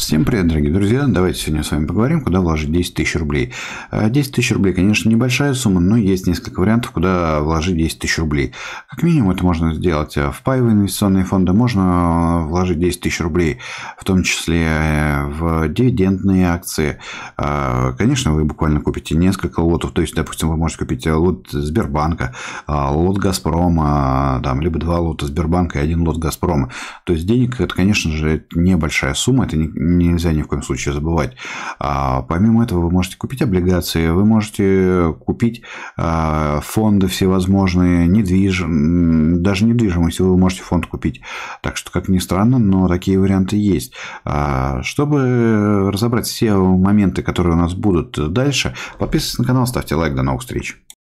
Всем привет, дорогие друзья! Давайте сегодня с вами поговорим, куда вложить 10 тысяч рублей. 10 тысяч рублей, конечно, небольшая сумма, но есть несколько вариантов, куда вложить 10 тысяч рублей. Как минимум это можно сделать в паевые инвестиционные фонды, можно вложить 10 тысяч рублей, в том числе в дивидендные акции. Конечно, вы буквально купите несколько лотов, то есть, допустим, вы можете купить лот Сбербанка, лот Газпрома, там, либо два лота Сбербанка и один лот Газпрома. То есть, денег это, конечно же, небольшая сумма, это не нельзя ни в коем случае забывать. А помимо этого вы можете купить облигации, вы можете купить а, фонды всевозможные, недвиж... даже недвижимость вы можете фонд купить. Так что, как ни странно, но такие варианты есть. А, чтобы разобрать все моменты, которые у нас будут дальше, подписывайтесь на канал, ставьте лайк. До новых встреч.